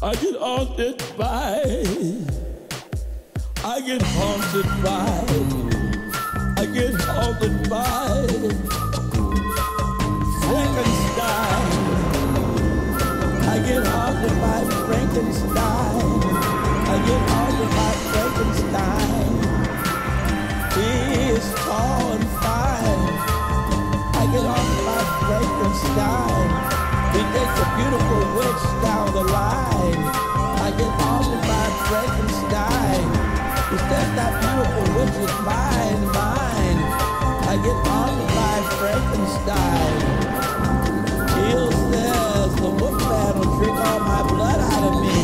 I get haunted by. I get haunted by. I get haunted by Frankenstein. I get haunted by Frankenstein. I get He takes a beautiful witch down the line. I get haunted by Frankenstein. Says that beautiful witch is mine, mine. I get haunted by Frankenstein. He says the wolfman will drink all my blood out of me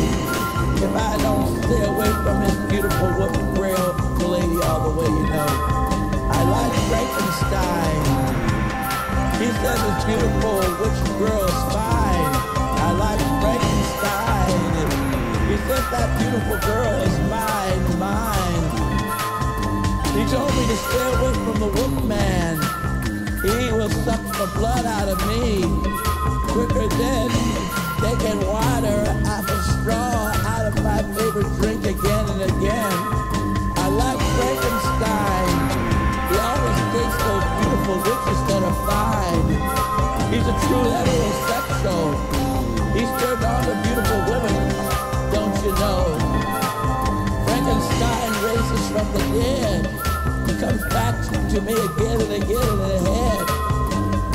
if I don't stay away from his beautiful whooping grail, the lady all the way, you know. I like Frankenstein. Beautiful, which girl is fine. I like Frankenstein. He says that beautiful girl is mine, mine. He told me to stay away from the wolfman. He will suck the blood out of me quicker than taking water out of straw out of my favorite drink again and again. I like Frankenstein. He always those beautiful witches that are fine. He's a true heterosexual. He's turned on to beautiful women, don't you know? Frankenstein raises from the dead. He comes back to me again and again and ahead.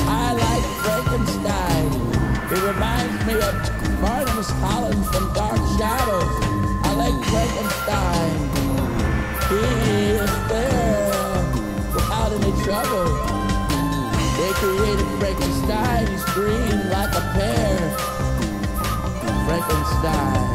I like Frankenstein. He reminds me of Barnabas Collins from Dark Shadows. I like Frankenstein. Created Frankenstein. He's green like a pear. Frankenstein.